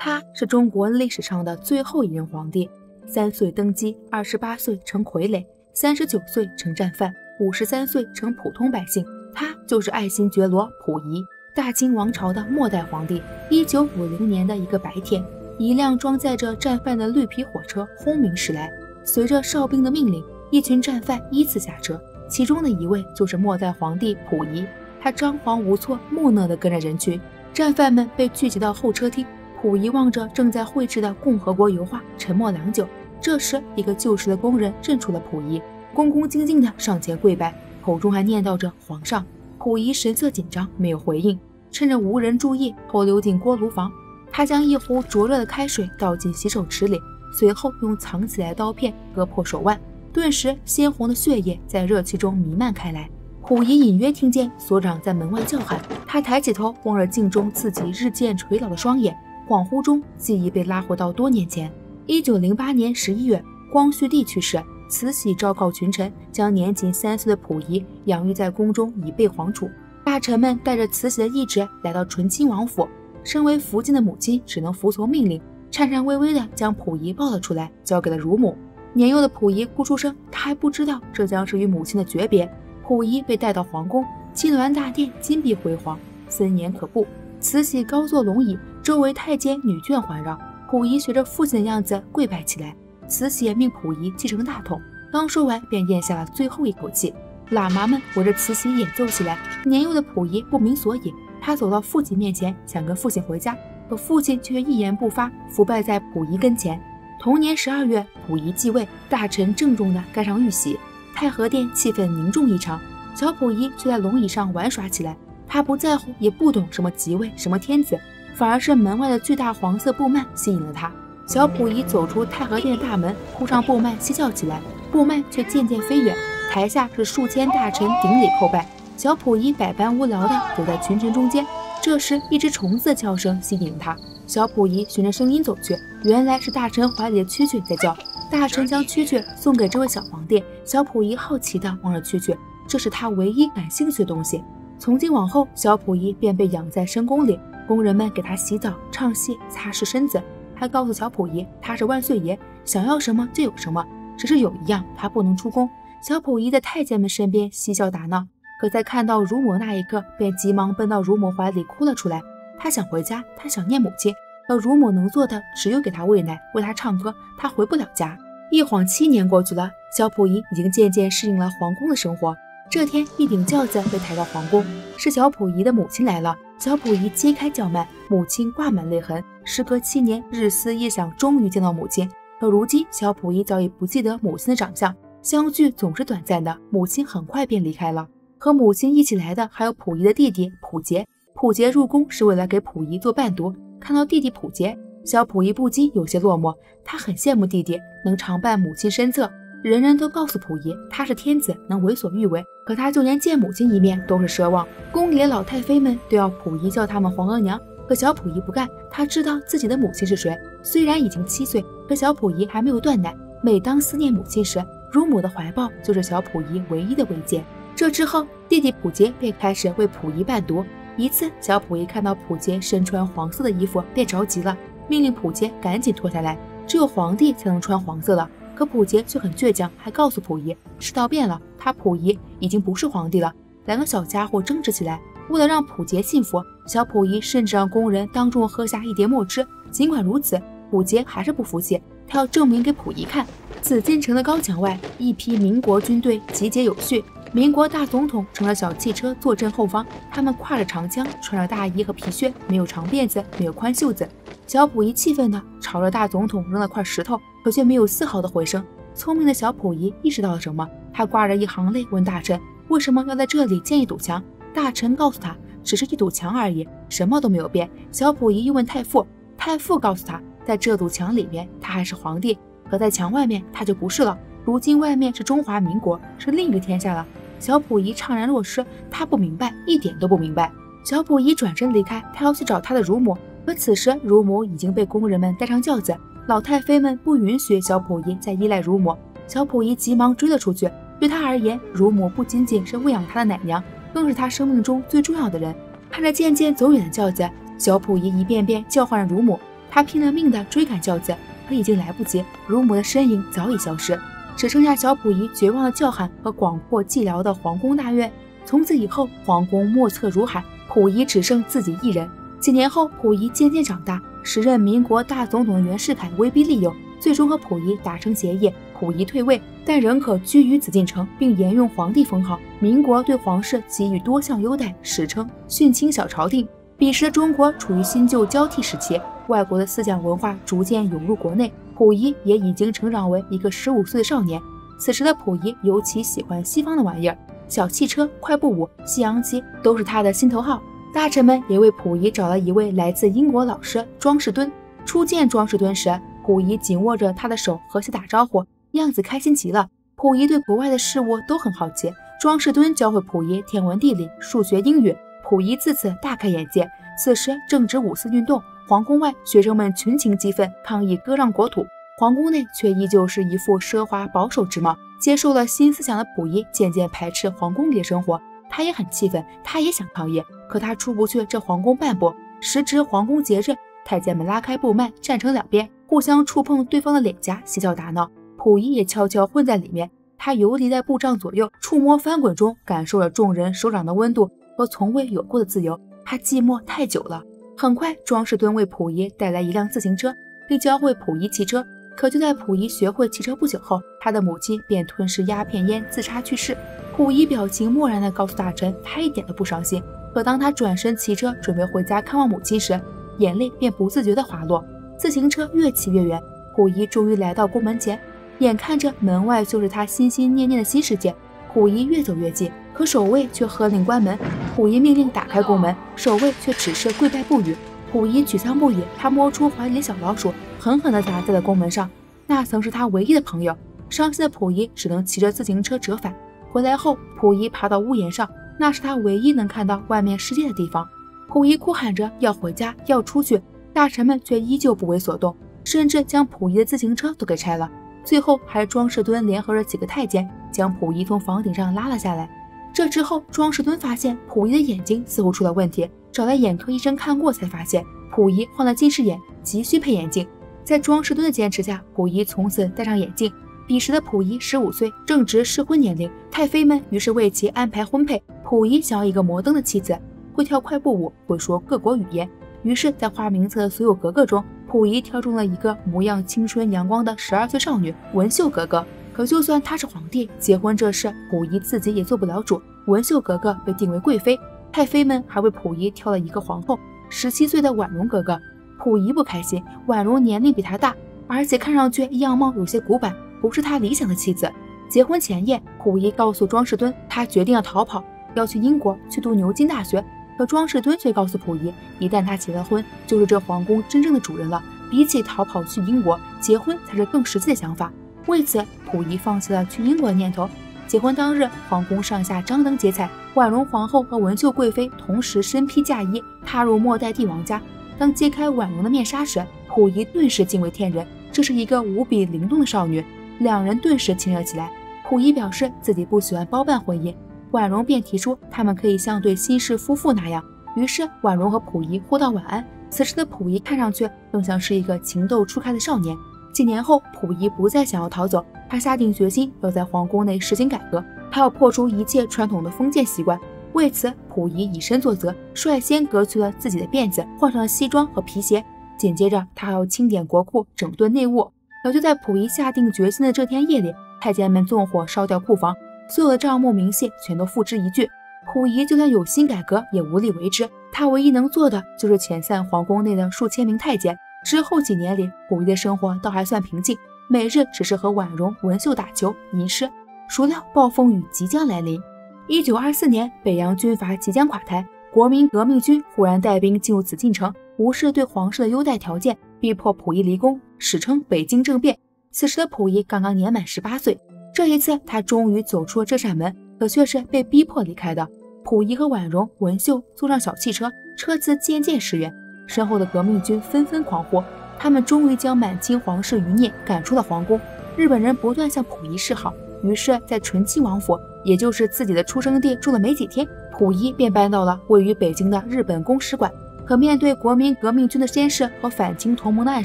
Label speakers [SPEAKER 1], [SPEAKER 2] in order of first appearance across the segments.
[SPEAKER 1] 他是中国历史上的最后一任皇帝，三岁登基，二十八岁成傀儡，三十九岁成战犯，五十三岁成普通百姓。他就是爱新觉罗溥仪，大清王朝的末代皇帝。一九五零年的一个白天，一辆装载着战犯的绿皮火车轰鸣驶来，随着哨兵的命令，一群战犯依次下车，其中的一位就是末代皇帝溥仪。他张皇无措，木讷地跟着人群。战犯们被聚集到候车厅。溥仪望着正在绘制的共和国油画，沉默良久。这时，一个旧时的工人认出了溥仪，恭恭敬敬地上前跪拜，口中还念叨着“皇上”。溥仪神色紧张，没有回应。趁着无人注意，偷溜进锅炉房，他将一壶灼热的开水倒进洗手池里，随后用藏起来的刀片割破手腕，顿时鲜红的血液在热气中弥漫开来。溥仪隐约听见所长在门外叫喊，他抬起头望着镜中自己日渐垂老的双眼。恍惚中，记忆被拉回到多年前。一九零八年十一月，光绪帝去世，慈禧昭告群臣，将年仅三岁的溥仪养育在宫中，以备皇储。大臣们带着慈禧的懿旨来到醇亲王府，身为福晋的母亲只能服从命令，颤颤巍巍地将溥仪抱了出来，交给了乳母。年幼的溥仪哭出声，他还不知道这将是与母亲的诀别。溥仪被带到皇宫，金銮大殿金碧辉煌，森严可怖。慈禧高坐龙椅。周围太监女眷环绕，溥仪学着父亲的样子跪拜起来。慈禧命溥仪继承大统，刚说完便咽下了最后一口气。喇嘛们围着慈禧演奏起来。年幼的溥仪不明所以，他走到父亲面前，想跟父亲回家，可父亲却一言不发，伏拜在溥仪跟前。同年十二月，溥仪继位，大臣郑重地盖上玉玺，太和殿气氛凝重异常。小溥仪却在龙椅上玩耍起来，他不在乎，也不懂什么即位，什么天子。反而是门外的巨大黄色布幔吸引了他。小溥仪走出太和殿大门，铺上布幔，嬉笑起来。布幔却渐渐飞远，台下是数千大臣顶礼叩拜。小溥仪百般无聊地走在群臣中间。这时，一只虫子的叫声吸引了他。小溥仪循着声音走去，原来是大臣怀里的蛐蛐在叫。大臣将蛐蛐送给这位小皇帝。小溥仪好奇地望着蛐蛐，这是他唯一感兴趣的东西。从今往后，小溥仪便被养在深宫里。宫人们给他洗澡、唱戏、擦拭身子，还告诉小溥仪他是万岁爷，想要什么就有什么。只是有一样，他不能出宫。小溥仪在太监们身边嬉笑打闹，可在看到乳母那一刻，便急忙奔到乳母怀里哭了出来。他想回家，他想念母亲，而乳母能做的只有给他喂奶、为他唱歌。他回不了家。一晃七年过去了，小溥仪已经渐渐适应了皇宫的生活。这天，一顶轿子被抬到皇宫，是小溥仪的母亲来了。小溥仪揭开轿幔，母亲挂满泪痕。时隔七年，日思夜想，终于见到母亲。可如今，小溥仪早已不记得母亲的长相，相聚总是短暂的。母亲很快便离开了。和母亲一起来的还有溥仪的弟弟溥杰。溥杰入宫是为了给溥仪做伴读。看到弟弟溥杰，小溥仪不禁有些落寞。他很羡慕弟弟能常伴母亲身侧。人人都告诉溥仪他是天子，能为所欲为。可他就连见母亲一面都是奢望。宫里的老太妃们都要溥仪叫他们皇额娘，可小溥仪不干。他知道自己的母亲是谁，虽然已经七岁，可小溥仪还没有断奶。每当思念母亲时，乳母的怀抱就是小溥仪唯一的慰藉。这之后，弟弟溥杰便开始为溥仪伴读。一次，小溥仪看到溥杰身穿黄色的衣服，便着急了，命令溥杰赶紧脱下来。只有皇帝才能穿黄色的。可溥杰却很倔强，还告诉溥仪，世道变了，他溥仪已经不是皇帝了。两个小家伙争执起来，为了让溥杰信服，小溥仪甚至让工人当众喝下一碟墨汁。尽管如此，溥杰还是不服气，他要证明给溥仪看。紫禁城的高墙外，一批民国军队集结有序，民国大总统乘着小汽车坐镇后方，他们挎着长枪，穿着大衣和皮靴，没有长辫子，没有宽袖子。小溥仪气愤地朝着大总统扔了块石头，可却没有丝毫的回声。聪明的小溥仪意识到了什么，他挂着一行泪问大臣：“为什么要在这里建一堵墙？”大臣告诉他：“只是一堵墙而已，什么都没有变。”小溥仪又问太傅，太傅告诉他：“在这堵墙里面，他还是皇帝；可在墙外面，他就不是了。如今外面是中华民国，是另一个天下了。”小溥仪怅然若失，他不明白，一点都不明白。小溥仪转身离开，他要去找他的乳母。可此时，乳母已经被工人们带上轿子，老太妃们不允许小溥仪再依赖乳母。小溥仪急忙追了出去。对他而言，乳母不仅仅是喂养他的奶娘，更是他生命中最重要的人。看着渐渐走远的轿子，小溥仪一遍遍叫唤着乳母。他拼了命地追赶轿子，可已经来不及，乳母的身影早已消失，只剩下小溥仪绝望的叫喊和广阔寂寥的皇宫大院。从此以后，皇宫莫测如海，溥仪只剩自己一人。几年后，溥仪渐渐长大，时任民国大总统袁世凯威逼利诱，最终和溥仪达成协议，溥仪退位，但仍可居于紫禁城，并沿用皇帝封号。民国对皇室给予多项优待，史称“逊清小朝廷”。彼时的中国处于新旧交替时期，外国的思想文化逐渐涌入国内，溥仪也已经成长为一个十五岁的少年。此时的溥仪尤其喜欢西方的玩意儿，小汽车、快步舞、西洋棋都是他的心头好。大臣们也为溥仪找了一位来自英国老师庄士敦。初见庄士敦时，溥仪紧握着他的手，和他打招呼，样子开心极了。溥仪对国外的事物都很好奇，庄士敦教会溥仪天文地理、数学、英语。溥仪自此大开眼界。此时正值五四运动，皇宫外学生们群情激愤，抗议割让国土；皇宫内却依旧是一副奢华保守之貌。接受了新思想的溥仪渐渐排斥皇宫里的生活，他也很气愤，他也想抗议，可他出不去这皇宫半步。时值皇宫节日，太监们拉开布幔，站成两边，互相触碰对方的脸颊，嬉笑打闹。溥仪也悄悄混在里面，他游离在布帐左右，触摸翻滚中，感受了众人手掌的温度。和从未有过的自由，他寂寞太久了。很快，庄士敦为溥仪带来一辆自行车，并教会溥仪骑车。可就在溥仪学会骑车不久后，他的母亲便吞噬鸦片烟自杀去世。溥仪表情漠然地告诉大臣，他一点都不伤心。可当他转身骑车准备回家看望母亲时，眼泪便不自觉地滑落。自行车越骑越远，溥仪终于来到宫门前，眼看着门外就是他心心念念的新世界。溥仪越走越近，可守卫却喝令关门。溥仪命令打开宫门，守卫却只是跪拜不语。溥仪沮丧不已，他摸出怀里的小老鼠，狠狠地砸在了宫门上。那曾是他唯一的朋友。伤心的溥仪只能骑着自行车折返。回来后，溥仪爬到屋檐上，那是他唯一能看到外面世界的地方。溥仪哭喊着要回家，要出去，大臣们却依旧不为所动，甚至将溥仪的自行车都给拆了。最后，还庄士敦联合着几个太监。将溥仪从房顶上拉了下来。这之后，庄士敦发现溥仪的眼睛似乎出了问题，找来眼科医生看过，才发现溥仪患了近视眼，急需配眼镜。在庄士敦的坚持下，溥仪从此戴上眼镜。彼时的溥仪十五岁，正值适婚年龄，太妃们于是为其安排婚配。溥仪想要一个摩登的妻子，会跳快步舞，会说各国语言。于是，在花名册的所有格格中，溥仪挑中了一个模样青春阳光的十二岁少女文秀格格。可就算他是皇帝，结婚这事，溥仪自己也做不了主。文秀格格被定为贵妃，太妃们还为溥仪挑了一个皇后，十七岁的婉容格格。溥仪不开心，婉容年龄比他大，而且看上去样貌有些古板，不是他理想的妻子。结婚前夜，溥仪告诉庄士敦，他决定要逃跑，要去英国去读牛津大学。可庄士敦却告诉溥仪，一旦他结了婚，就是这皇宫真正的主人了。比起逃跑去英国，结婚才是更实际的想法。为此，溥仪放弃了去英国的念头。结婚当日，皇宫上下张灯结彩，婉容皇后和文秀贵妃同时身披嫁衣，踏入末代帝王家。当揭开婉容的面纱时，溥仪顿时惊为天人，这是一个无比灵动的少女。两人顿时亲热起来。溥仪表示自己不喜欢包办婚姻，婉容便提出他们可以像对新式夫妇那样。于是，婉容和溥仪互道晚安。此时的溥仪看上去更像是一个情窦初开的少年。几年后，溥仪不再想要逃走，他下定决心要在皇宫内实行改革，他要破除一切传统的封建习惯。为此，溥仪以身作则，率先革去了自己的辫子，换上了西装和皮鞋。紧接着，他还要清点国库，整顿内务。可就在溥仪下定决心的这天夜里，太监们纵火烧掉库房，所有的账目明细全都付之一炬。溥仪就算有心改革，也无力为之。他唯一能做的就是遣散皇宫内的数千名太监。之后几年里，溥仪的生活倒还算平静，每日只是和婉容、文秀打球、吟诗。孰料暴风雨即将来临。一九二四年，北洋军阀即将垮台，国民革命军忽然带兵进入紫禁城，无视对皇室的优待条件，逼迫溥仪离宫，史称北京政变。此时的溥仪刚刚年满十八岁，这一次他终于走出了这扇门，可却是被逼迫离开的。溥仪和婉容、文秀坐上小汽车，车资渐渐失远。身后的革命军纷纷狂呼，他们终于将满清皇室余孽赶出了皇宫。日本人不断向溥仪示好，于是，在醇亲王府，也就是自己的出生地住了没几天，溥仪便搬到了位于北京的日本公使馆。可面对国民革命军的监视和反清同盟的暗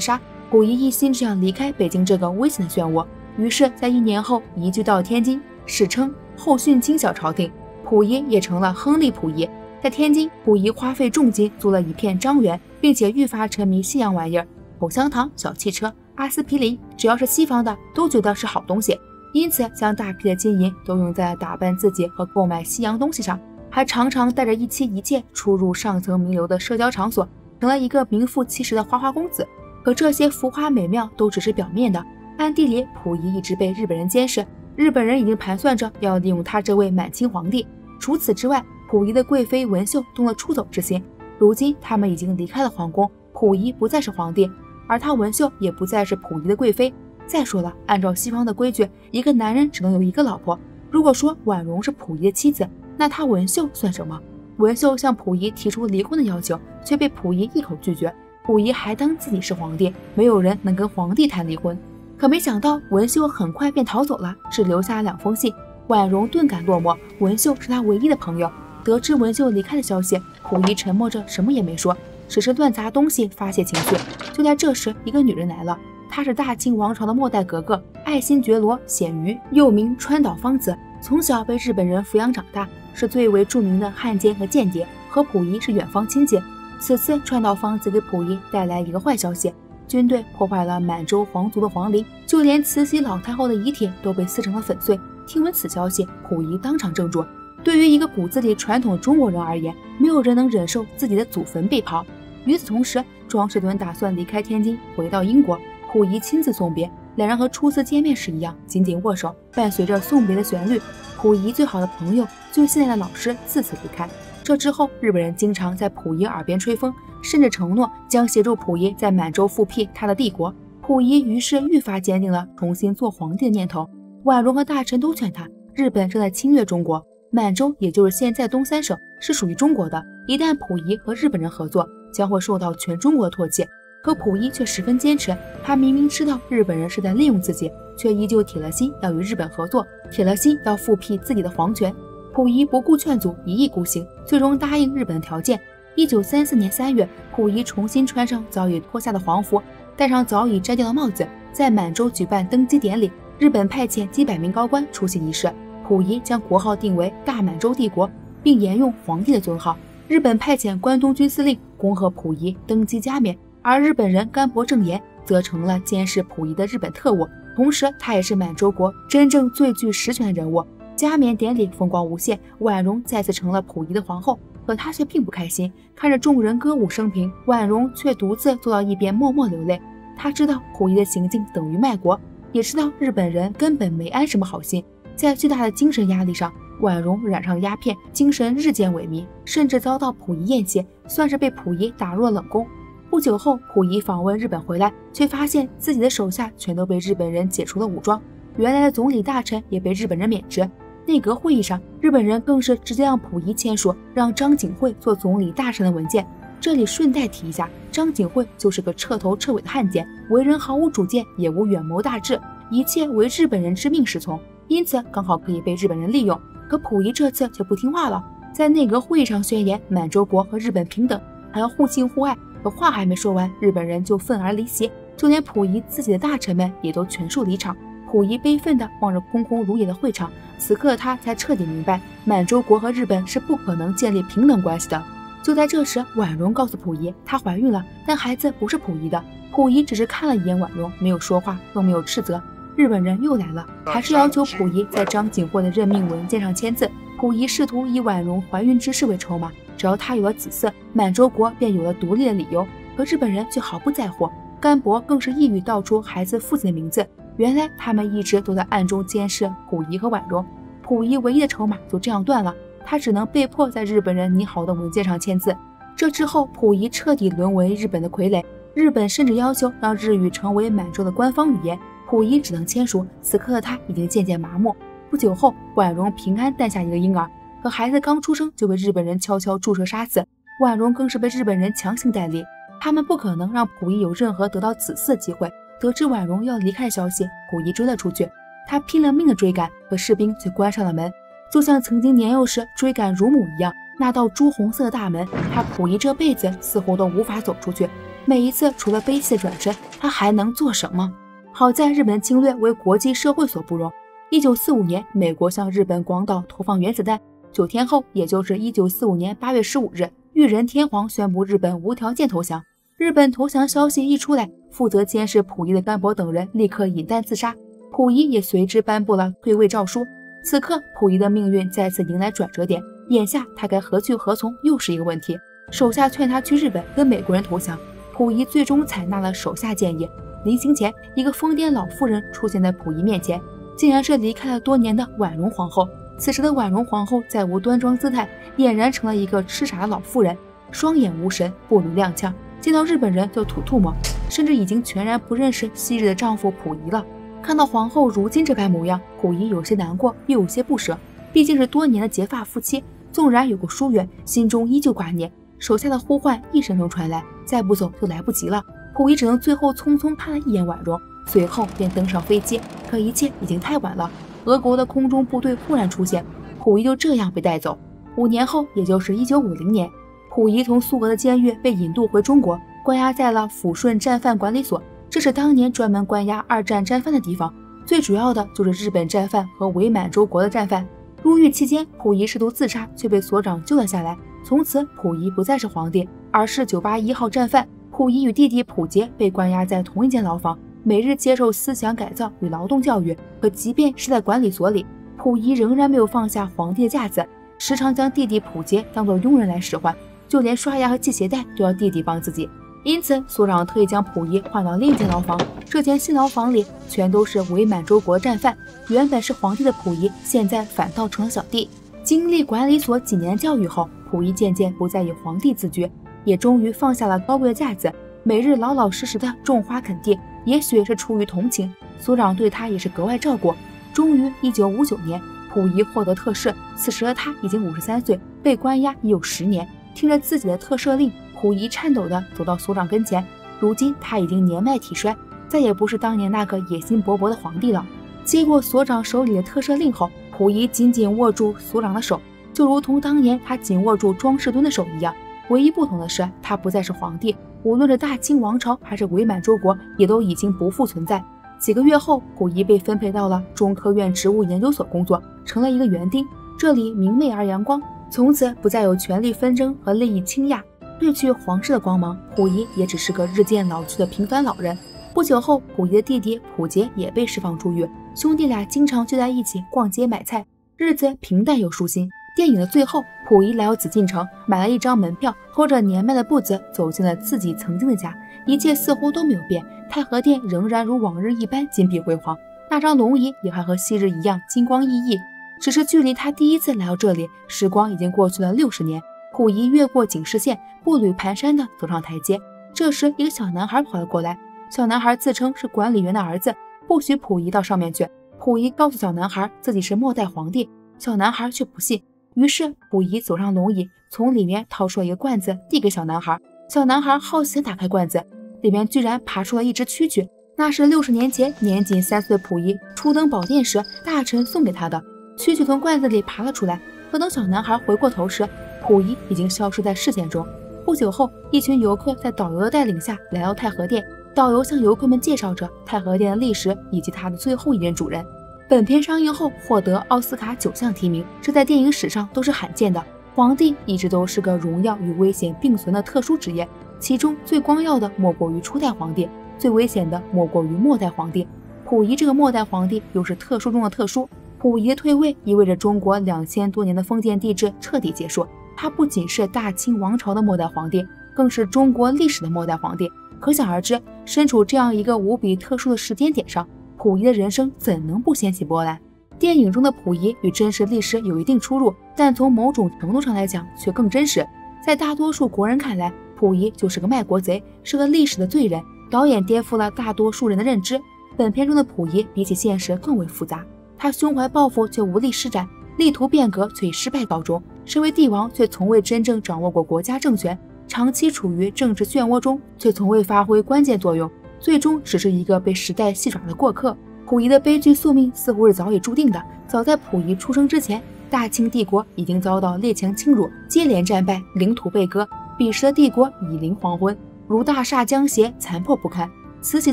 [SPEAKER 1] 杀，溥仪一心只想离开北京这个危险的漩涡，于是，在一年后移居到天津，史称后逊清小朝廷，溥仪也成了亨利溥仪。在天津，溥仪花费重金租了一片庄园，并且愈发沉迷西洋玩意儿，口香糖、小汽车、阿司匹林，只要是西方的，都觉得是好东西。因此，将大批的金银都用在打扮自己和购买西洋东西上。还常常带着一妻一妾出入上层名流的社交场所，成了一个名副其实的花花公子。可这些浮华美妙都只是表面的，暗地里溥仪一直被日本人监视。日本人已经盘算着要利用他这位满清皇帝。除此之外，溥仪的贵妃文秀动了出走之心。如今他们已经离开了皇宫，溥仪不再是皇帝，而他文秀也不再是溥仪的贵妃。再说了，按照西方的规矩，一个男人只能有一个老婆。如果说婉容是溥仪的妻子，那他文秀算什么？文秀向溥仪提出离婚的要求，却被溥仪一口拒绝。溥仪还当自己是皇帝，没有人能跟皇帝谈离婚。可没想到，文秀很快便逃走了，只留下两封信。婉容顿感落寞，文秀是他唯一的朋友。得知文秀离开的消息，溥仪沉默着，什么也没说，只是乱砸东西发泄情绪。就在这时，一个女人来了，她是大清王朝的末代格格，爱新觉罗显瑜，又名川岛芳子，从小被日本人抚养长大。是最为著名的汉奸和间谍，和溥仪是远房亲戚。此次川岛芳子给溥仪带来一个坏消息：军队破坏了满洲皇族的皇陵，就连慈禧老太后的遗体都被撕成了粉碎。听闻此消息，溥仪当场怔住。对于一个骨子里传统的中国人而言，没有人能忍受自己的祖坟被刨。与此同时，庄士敦打算离开天津，回到英国。溥仪亲自送别，两人和初次见面时一样，紧紧握手。伴随着送别的旋律，溥仪最好的朋友。最信赖的老师自此离开。这之后，日本人经常在溥仪耳边吹风，甚至承诺将协助溥仪在满洲复辟他的帝国。溥仪于是愈发坚定了重新做皇帝的念头。婉容和大臣都劝他，日本正在侵略中国，满洲也就是现在东三省是属于中国的。一旦溥仪和日本人合作，将会受到全中国的唾弃。可溥仪却十分坚持，他明明知道日本人是在利用自己，却依旧铁了心要与日本合作，铁了心要复辟自己的皇权。溥仪不顾劝阻，一意孤行，最终答应日本的条件。一九三四年三月，溥仪重新穿上早已脱下的皇服，戴上早已摘掉的帽子，在满洲举办登基典礼。日本派遣几百名高官出席仪式。溥仪将国号定为大满洲帝国，并沿用皇帝的尊号。日本派遣关东军司令恭贺溥仪登基加冕，而日本人甘伯正言则成了监视溥仪的日本特务，同时他也是满洲国真正最具实权的人物。加冕典礼风光无限，婉容再次成了溥仪的皇后，可她却并不开心。看着众人歌舞升平，婉容却独自坐到一边默默流泪。她知道溥仪的行径等于卖国，也知道日本人根本没安什么好心。在巨大的精神压力上，婉容染上鸦片，精神日渐萎靡，甚至遭到溥仪厌弃，算是被溥仪打入了冷宫。不久后，溥仪访问日本回来，却发现自己的手下全都被日本人解除了武装，原来的总理大臣也被日本人免职。内阁会议上，日本人更是直接让溥仪签署让张景惠做总理大臣的文件。这里顺带提一下，张景惠就是个彻头彻尾的汉奸，为人毫无主见，也无远谋大志，一切为日本人之命是从，因此刚好可以被日本人利用。可溥仪这次却不听话了，在内阁会议上宣言满洲国和日本平等，还要互敬互爱。可话还没说完，日本人就愤而离席，就连溥仪自己的大臣们也都全数离场。溥仪悲愤地望着空空如也的会场，此刻他才彻底明白，满洲国和日本是不可能建立平等关系的。就在这时，婉容告诉溥仪，她怀孕了，但孩子不是溥仪的。溥仪只是看了一眼婉容，没有说话，更没有斥责。日本人又来了，还是要求溥仪在张景惠的任命文件上签字。溥仪试图以婉容怀孕之事为筹码，只要她有了子嗣，满洲国便有了独立的理由。可日本人却毫不在乎，甘博更是一语道出孩子父亲的名字。原来他们一直都在暗中监视溥仪和婉容，溥仪唯一的筹码就这样断了，他只能被迫在日本人拟好的文件上签字。这之后，溥仪彻底沦为日本的傀儡，日本甚至要求让日语成为满洲的官方语言，溥仪只能签署。此刻的他已经渐渐麻木。不久后，婉容平安诞下一个婴儿，可孩子刚出生就被日本人悄悄注射杀死，婉容更是被日本人强行带离，他们不可能让溥仪有任何得到子嗣的机会。得知婉容要离开的消息，溥仪追了出去。他拼了命的追赶，可士兵却关上了门，就像曾经年幼时追赶乳母一样。那道朱红色的大门，他溥仪这辈子似乎都无法走出去。每一次除了悲戚转身，他还能做什么？好在日本侵略为国际社会所不容。一九四五年，美国向日本广岛投放原子弹。九天后，也就是一九四五年八月十五日，裕仁天皇宣布日本无条件投降。日本投降消息一出来，负责监视溥仪的甘博等人立刻引弹自杀，溥仪也随之颁布了退位诏书。此刻，溥仪的命运再次迎来转折点。眼下他该何去何从，又是一个问题。手下劝他去日本跟美国人投降，溥仪最终采纳了手下建议。临行前，一个疯癫老妇人出现在溥仪面前，竟然是离开了多年的婉容皇后。此时的婉容皇后再无端庄姿态，俨然成了一个痴傻的老妇人，双眼无神，步履踉跄，见到日本人就吐唾沫，甚至已经全然不认识昔日的丈夫溥仪了。看到皇后如今这般模样，溥仪有些难过，又有些不舍。毕竟是多年的结发夫妻，纵然有过疏远，心中依旧挂念。手下的呼唤一声声传来，再不走就来不及了。溥仪只能最后匆匆看了一眼婉容，随后便登上飞机。可一切已经太晚了。俄国的空中部队忽然出现，溥仪就这样被带走。五年后，也就是一九五零年，溥仪从苏俄的监狱被引渡回中国，关押在了抚顺战犯管理所。这是当年专门关押二战战犯的地方，最主要的就是日本战犯和伪满洲国的战犯。入狱期间，溥仪试图自杀，却被所长救了下来。从此，溥仪不再是皇帝，而是九八一号战犯。溥仪与弟弟溥杰被关押在同一间牢房。每日接受思想改造与劳动教育，可即便是在管理所里，溥仪仍然没有放下皇帝的架子，时常将弟弟溥杰当做佣人来使唤，就连刷牙和系鞋带都要弟弟帮自己。因此，所长特意将溥仪换到另一间牢房。这间新牢房里全都是伪满洲国战犯，原本是皇帝的溥仪，现在反倒成了小弟。经历管理所几年教育后，溥仪渐渐不再以皇帝自居，也终于放下了高贵的架子，每日老老实实的种花垦地。也许是出于同情，所长对他也是格外照顾。终于，一九五九年，溥仪获得特赦。此时的他已经五十三岁，被关押已有十年。听着自己的特赦令，溥仪颤抖地走到所长跟前。如今他已经年迈体衰，再也不是当年那个野心勃勃的皇帝了。接过所长手里的特赦令后，溥仪紧紧握住所长的手，就如同当年他紧握住庄士敦的手一样。唯一不同的是，他不再是皇帝。无论是大清王朝还是伪满洲国，也都已经不复存在。几个月后，溥仪被分配到了中科院植物研究所工作，成了一个园丁。这里明媚而阳光，从此不再有权力纷争和利益倾轧。褪去皇室的光芒，溥仪也只是个日渐老去的平凡老人。不久后，溥仪的弟弟溥杰也被释放出狱，兄弟俩经常聚在一起逛街买菜，日子平淡又舒心。电影的最后，溥仪来到紫禁城，买了一张门票，拖着年迈的步子走进了自己曾经的家。一切似乎都没有变，太和殿仍然如往日一般金碧辉煌，那张龙椅也还和昔日一样金光熠熠。只是距离他第一次来到这里，时光已经过去了六十年。溥仪越过警示线，步履蹒跚地走上台阶。这时，一个小男孩跑了过来。小男孩自称是管理员的儿子，不许溥仪到上面去。溥仪告诉小男孩自己是末代皇帝，小男孩却不信。于是，溥仪走上龙椅，从里面掏出了一个罐子，递给小男孩。小男孩好奇地打开罐子，里面居然爬出了一只蛐蛐。那是六十年前年仅三岁的溥仪初登宝殿时，大臣送给他的。蛐蛐从罐子里爬了出来。可等小男孩回过头时，溥仪已经消失在视线中。不久后，一群游客在导游的带领下来到太和殿，导游向游客们介绍着太和殿的历史以及他的最后一任主人。本片上映后获得奥斯卡九项提名，这在电影史上都是罕见的。皇帝一直都是个荣耀与危险并存的特殊职业，其中最光耀的莫过于初代皇帝，最危险的莫过于末代皇帝。溥仪这个末代皇帝又是特殊中的特殊。溥仪的退位意味着中国两千多年的封建帝制彻底结束。他不仅是大清王朝的末代皇帝，更是中国历史的末代皇帝。可想而知，身处这样一个无比特殊的时间点上。溥仪的人生怎能不掀起波澜？电影中的溥仪与真实历史有一定出入，但从某种程度上来讲却更真实。在大多数国人看来，溥仪就是个卖国贼，是个历史的罪人。导演颠覆了大多数人的认知。本片中的溥仪比起现实更为复杂，他胸怀抱负却无力施展，力图变革却以失败告终。身为帝王却从未真正掌握过国家政权，长期处于政治漩涡中却从未发挥关键作用。最终只是一个被时代戏耍的过客。溥仪的悲剧宿命似乎是早已注定的。早在溥仪出生之前，大清帝国已经遭到列强侵入，接连战败，领土被割。彼时的帝国已临黄昏，如大厦将斜，残破不堪。慈禧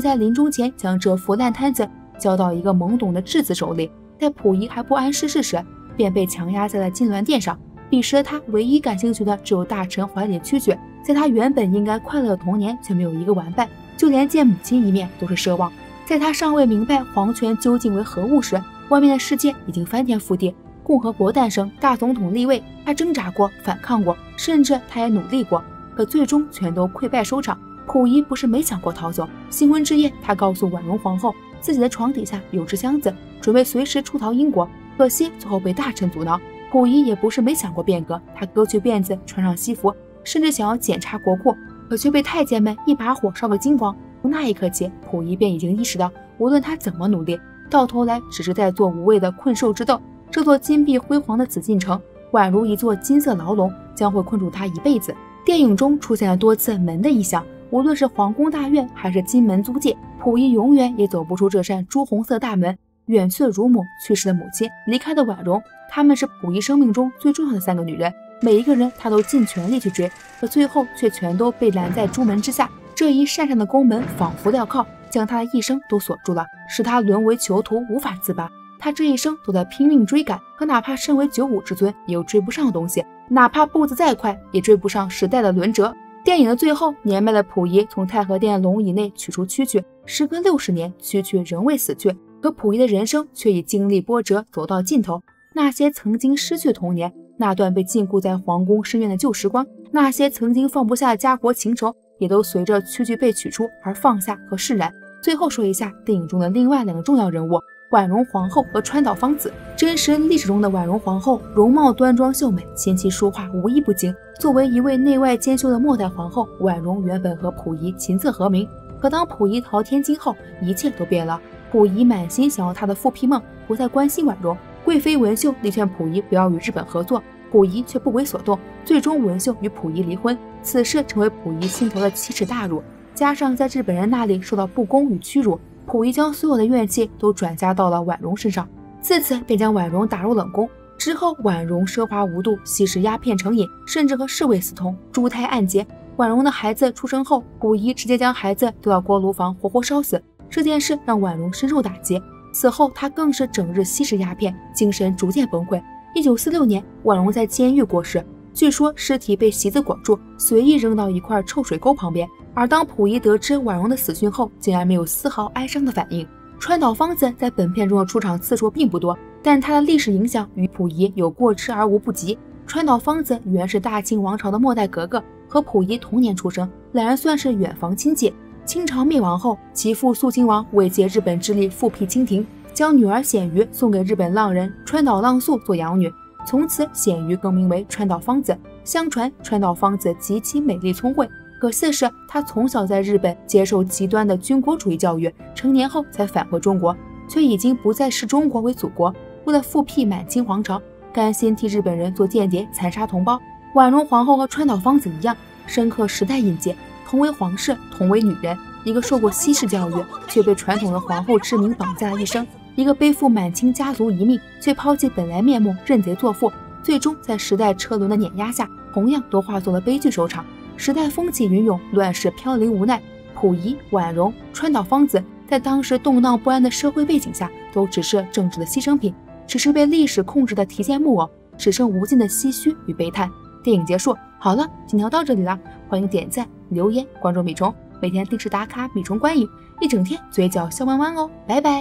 [SPEAKER 1] 在临终前将这副烂摊子交到一个懵懂的质子手里，在溥仪还不谙世事时，便被强压在了金銮殿上。彼时的他唯一感兴趣的只有大臣怀里蛐蛐，在他原本应该快乐的童年，却没有一个玩伴，就连见母亲一面都是奢望。在他尚未明白皇权究竟为何物时，外面的世界已经翻天覆地，共和国诞生，大总统立位。他挣扎过，反抗过，甚至他也努力过，可最终全都溃败收场。溥仪不是没想过逃走。新婚之夜，他告诉婉容皇后，自己的床底下有只箱子，准备随时出逃英国。可惜最后被大臣阻挠。溥仪也不是没想过变革，他割去辫子，穿上西服，甚至想要检查国库，可却被太监们一把火烧个精光。从那一刻起，溥仪便已经意识到，无论他怎么努力。到头来只是在做无谓的困兽之斗。这座金碧辉煌的紫禁城，宛如一座金色牢笼，将会困住他一辈子。电影中出现了多次门的异象，无论是皇宫大院还是金门租界，溥仪永远也走不出这扇朱红色大门。远去的乳母，去世的母亲，离开的婉容，他们是溥仪生命中最重要的三个女人。每一个人他都尽全力去追，可最后却全都被拦在朱门之下。这一扇扇的宫门，仿佛镣铐。将他的一生都锁住了，使他沦为囚徒，无法自拔。他这一生都在拼命追赶，可哪怕身为九五之尊，也有追不上的东西；哪怕步子再快，也追不上时代的轮辙。电影的最后，年迈的溥仪从太和殿龙椅内取出蛐蛐，时隔六十年，蛐蛐仍未死去，可溥仪的人生却已经历波折，走到尽头。那些曾经失去童年，那段被禁锢在皇宫深院的旧时光，那些曾经放不下的家国情仇，也都随着蛐蛐被取出而放下和释然。最后说一下电影中的另外两个重要人物：婉容皇后和川岛芳子。真实历史中的婉容皇后，容貌端庄秀美，琴棋书画无一不精。作为一位内外兼修的末代皇后，婉容原本和溥仪琴瑟和鸣。可当溥仪逃天津后，一切都变了。溥仪满心想要他的复辟梦，不再关心婉容。贵妃文秀力劝溥仪不要与日本合作，溥仪却不为所动。最终，文秀与溥仪离婚。此事成为溥仪心头的奇耻大辱。加上在日本人那里受到不公与屈辱，溥仪将所有的怨气都转嫁到了婉容身上，自此便将婉容打入冷宫。之后，婉容奢华无度，吸食鸦片成瘾，甚至和侍卫私通，珠胎暗结。婉容的孩子出生后，溥仪直接将孩子丢到锅炉房活活烧死。这件事让婉容深受打击，此后她更是整日吸食鸦片，精神逐渐崩溃。一九四六年，婉容在监狱过世，据说尸体被席子裹住，随意扔到一块臭水沟旁边。而当溥仪得知婉容的死讯后，竟然没有丝毫哀伤的反应。川岛芳子在本片中的出场次数并不多，但她的历史影响与溥仪有过之而无不及。川岛芳子原是大清王朝的末代格格，和溥仪同年出生，两人算是远房亲戚。清朝灭亡后，其父肃亲王为借日本之力复辟清廷，将女儿显瑜送给日本浪人川岛浪速做养女，从此显瑜更名为川岛芳子。相传川岛芳子极其美丽聪慧。可惜的是，她从小在日本接受极端的军国主义教育，成年后才返回中国，却已经不再视中国为祖国。为了复辟满清皇朝，甘心替日本人做间谍，残杀同胞。婉容皇后和川岛芳子一样，深刻时代印记。同为皇室，同为女人，一个受过西式教育，却被传统的皇后之名绑架了一生；一个背负满清家族遗命，却抛弃本来面目，认贼作父。最终在时代车轮的碾压下，同样都化作了悲剧收场。时代风起云涌，乱世飘零无奈。溥仪、婉容、川岛芳子在当时动荡不安的社会背景下，都只是政治的牺牲品，只是被历史控制的提线木偶，只剩无尽的唏嘘与悲叹。电影结束，好了，今天到这里了，欢迎点赞、留言、关注米虫，每天定时打卡米虫观影，一整天嘴角笑弯弯哦，拜拜。